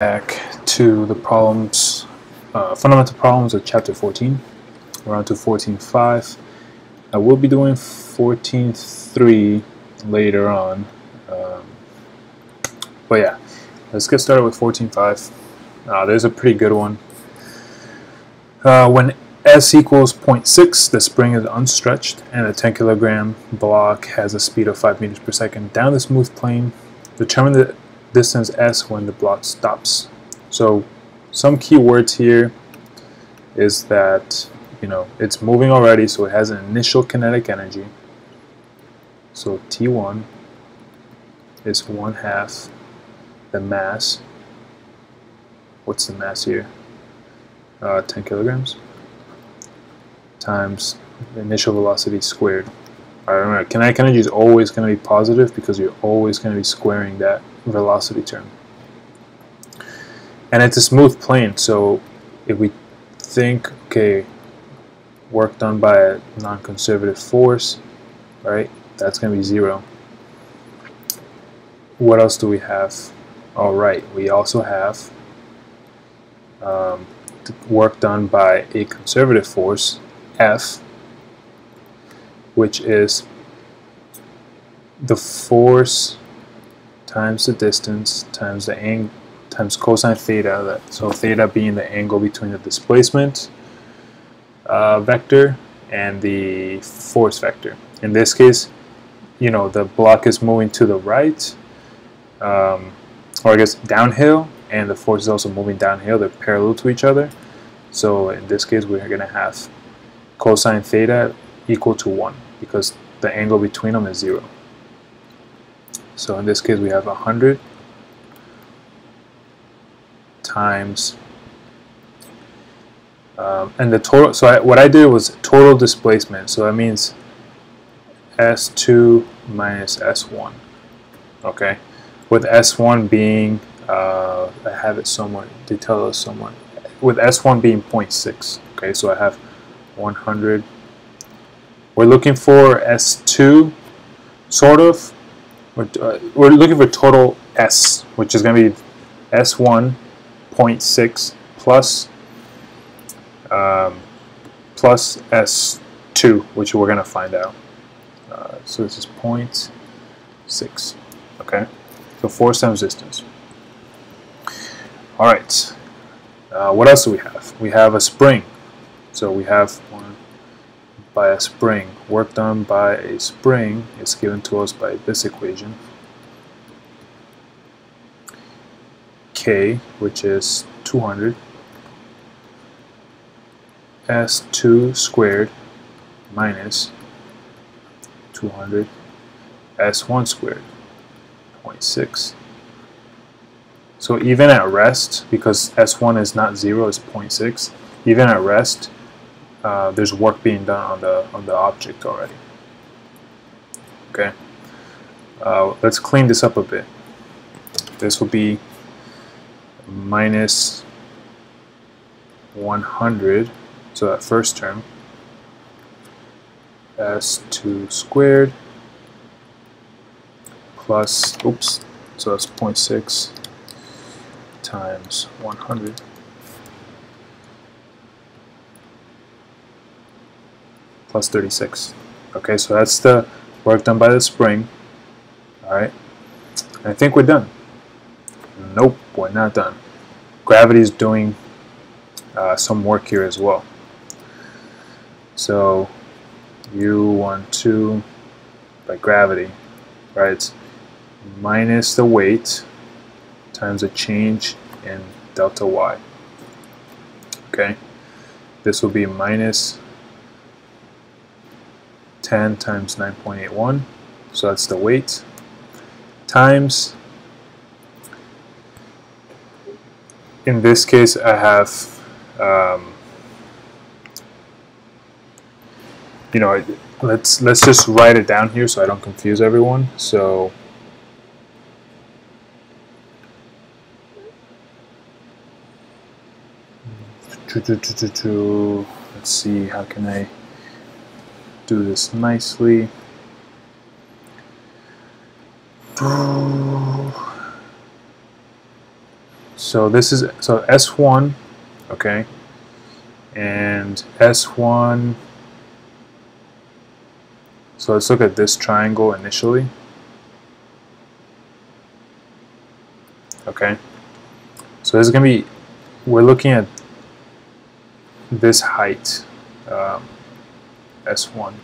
back to the problems, uh, fundamental problems of chapter 14. We're on to 14.5. I will be doing 14.3 later on. Um, but yeah, let's get started with 14.5. Uh, there's a pretty good one. Uh, when S equals 0.6, the spring is unstretched and a 10 kilogram block has a speed of 5 meters per second down the smooth plane. Determine the distance s when the block stops. So some key words here is that you know it's moving already so it has an initial kinetic energy. So T1 is one half the mass. What's the mass here? Uh, 10 kilograms times the initial velocity squared. All right, remember, kinetic energy is always going to be positive because you're always going to be squaring that velocity term. And it's a smooth plane, so if we think, okay, work done by a non-conservative force, right, that's going to be zero. What else do we have? All right, we also have um, work done by a conservative force, F, which is the force times the distance times the angle times cosine theta, that, so theta being the angle between the displacement uh, vector and the force vector. In this case, you know, the block is moving to the right, um, or I guess downhill, and the force is also moving downhill. They're parallel to each other. So in this case, we're going to have cosine theta equal to 1 because the angle between them is 0. So in this case we have 100 times um, and the total so I, what I did was total displacement. So that means S2 minus S1 okay? With S1 being uh, I have it somewhere they tell us somewhere with S1 being 0.6 okay? So I have 100 we're looking for S2 sort of we're, uh, we're looking for total S, which is going to be S1.6 plus, um, plus S2, which we're going to find out. Uh, so this is 0.6. Okay, so force times distance. All right. Uh, what else do we have? We have a spring. So we have one by a spring. Work done by a spring is given to us by this equation. K, which is 200, S2 squared minus 200 S1 squared, 0.6. So even at rest, because S1 is not 0, it's 0.6, even at rest, uh, there's work being done on the on the object already. Okay, uh, let's clean this up a bit. This will be minus 100, so that first term, s2 squared plus, oops, so that's 0.6 times 100 plus 36. Okay, so that's the work done by the spring. Alright, I think we're done. Nope, we're not done. Gravity is doing uh, some work here as well. So U12 by gravity, right, it's minus the weight times a change in delta y. Okay, this will be minus 10 times 9.81, so that's the weight, times, in this case I have, um, you know, let's let's just write it down here so I don't confuse everyone. So let's see how can I do this nicely. so this is so S1 okay? And S1 so let's look at this triangle initially. Okay? So this is gonna be we're looking at this height um, S1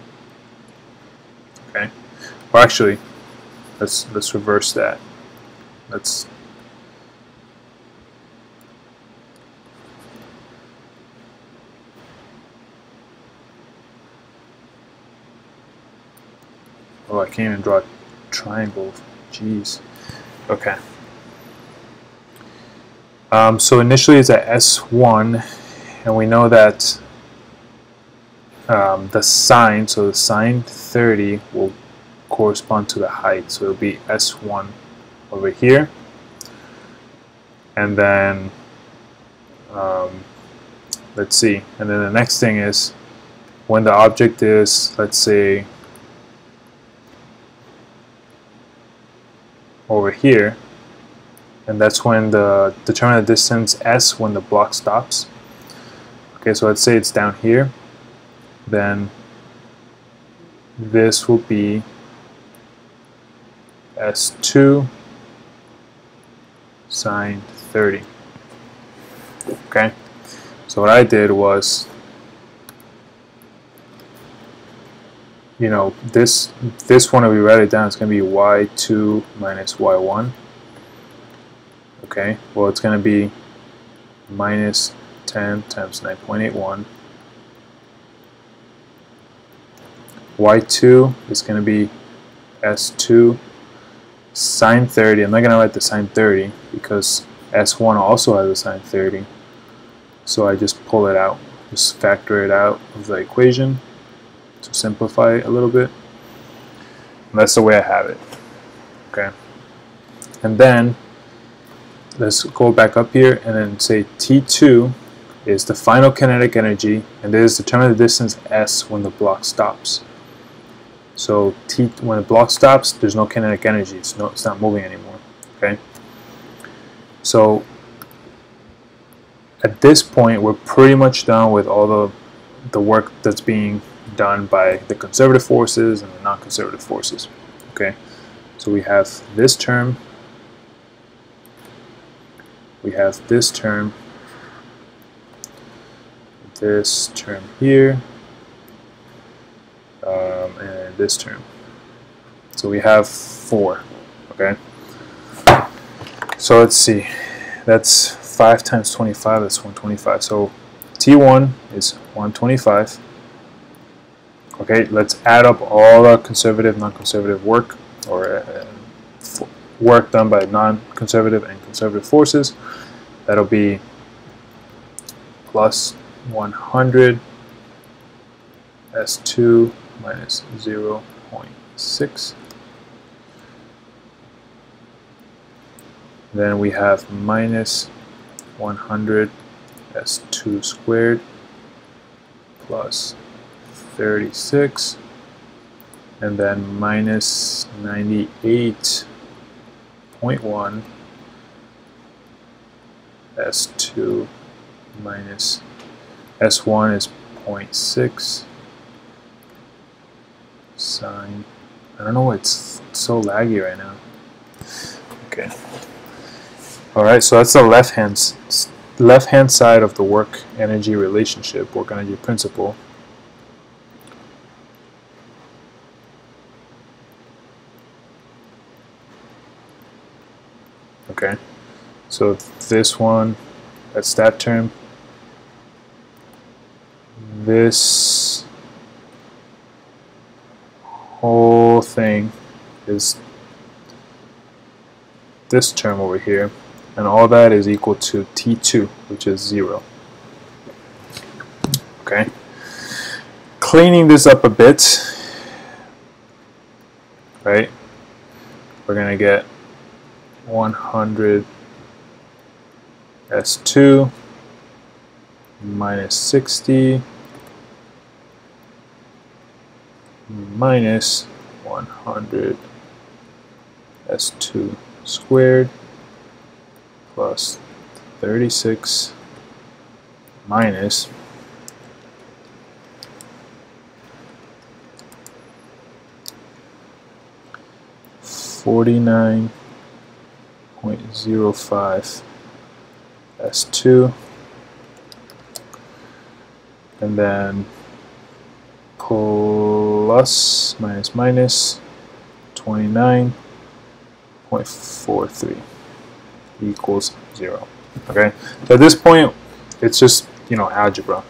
okay or actually let's let's reverse that let's Oh, I can't even draw a triangle. Jeez. Okay. Um, so initially it's at S1, and we know that um, the sine, so the sine 30 will correspond to the height. So it'll be S1 over here. And then, um, let's see, and then the next thing is when the object is, let's say, over here and that's when the determine the distance s when the block stops okay so let's say it's down here then this will be s2 sine 30 okay so what I did was you know, this this one, if we write it down, it's going to be y2 minus y1. Okay, well, it's going to be minus 10 times 9.81. y2 is going to be s2 sine 30. I'm not going to write the sine 30 because s1 also has a sine 30. So I just pull it out, just factor it out of the equation to simplify it a little bit. And that's the way I have it. Okay. And then let's go back up here and then say T2 is the final kinetic energy and this determine the distance s when the block stops. So T when the block stops, there's no kinetic energy. It's no it's not moving anymore. Okay. So at this point we're pretty much done with all the the work that's being done by the conservative forces and the non-conservative forces. Okay, so we have this term, we have this term, this term here, um, and this term. So we have four. Okay. So let's see. That's 5 times 25, that's 125. So T1 is 125. Okay, let's add up all our conservative, non-conservative work, or uh, work done by non-conservative and conservative forces. That'll be plus 100 S2 minus 0 0.6. Then we have minus 100 S2 squared plus 36 and then minus 98.1 S2 minus S1 is 0.6 sine I don't know why it's so laggy right now. Okay. Alright so that's the left hand left hand side of the work energy relationship work energy principle. Okay, so this one, that's that term. This whole thing is this term over here, and all that is equal to T2, which is 0. Okay, cleaning this up a bit, right, we're to get 100 S2 minus 60 minus 100 S2 squared plus 36 minus Forty-nine point zero five S two, and then plus minus minus twenty nine point four three equals zero. Okay, so at this point, it's just you know algebra.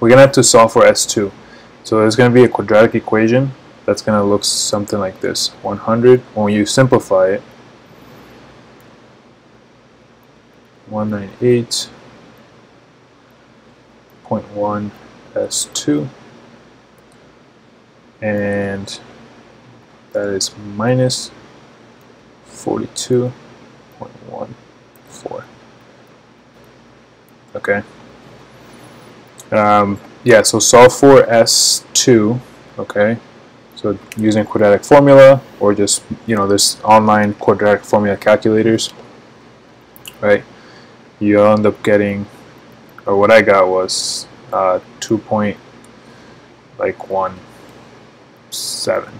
We're gonna have to solve for S2. So there's gonna be a quadratic equation that's gonna look something like this. 100. When you simplify it, 198.1 S2 and that is minus 42 0.14. Okay. Um, yeah, so solve for S2, okay, so using quadratic formula or just, you know, this online quadratic formula calculators, right, you end up getting, or what I got was uh, 2 point, like 1, 7,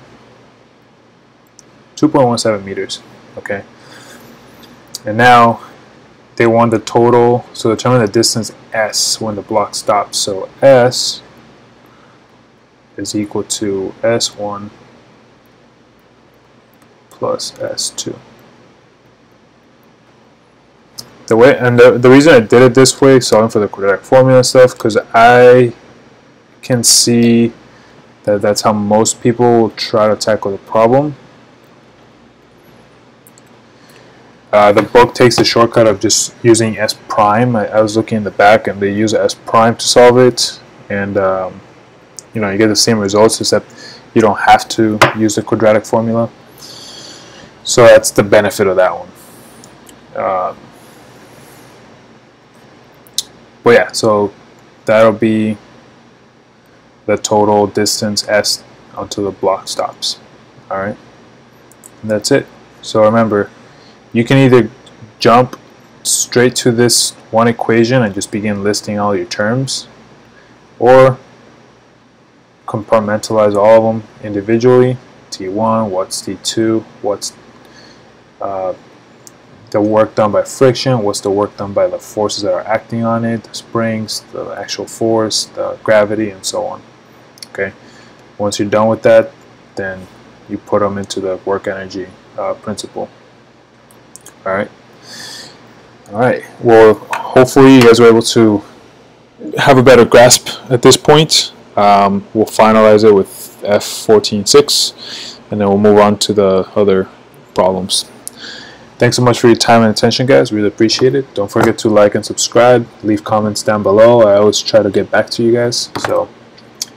2.17 meters, okay. And now they want the total, so determine the distance s when the block stops. So s is equal to s1 plus s2. The way and the, the reason I did it this way, solving for the quadratic formula stuff, because I can see that that's how most people try to tackle the problem. Uh, the book takes the shortcut of just using S prime. I, I, was looking in the back and they use S prime to solve it and um, you know you get the same results except you don't have to use the quadratic formula. So that's the benefit of that one. Um, but yeah, so that'll be the total distance S until the block stops. Alright, that's it. So remember, you can either jump straight to this one equation and just begin listing all your terms or compartmentalize all of them individually T1, what's T2, what's uh, the work done by friction, what's the work done by the forces that are acting on it, the springs, the actual force, the gravity, and so on. Okay. Once you're done with that, then you put them into the work energy uh, principle. All right. All right. Well, hopefully you guys were able to have a better grasp at this point. Um, we'll finalize it with F146 and then we'll move on to the other problems. Thanks so much for your time and attention guys. Really appreciate it. Don't forget to like and subscribe. Leave comments down below. I always try to get back to you guys. So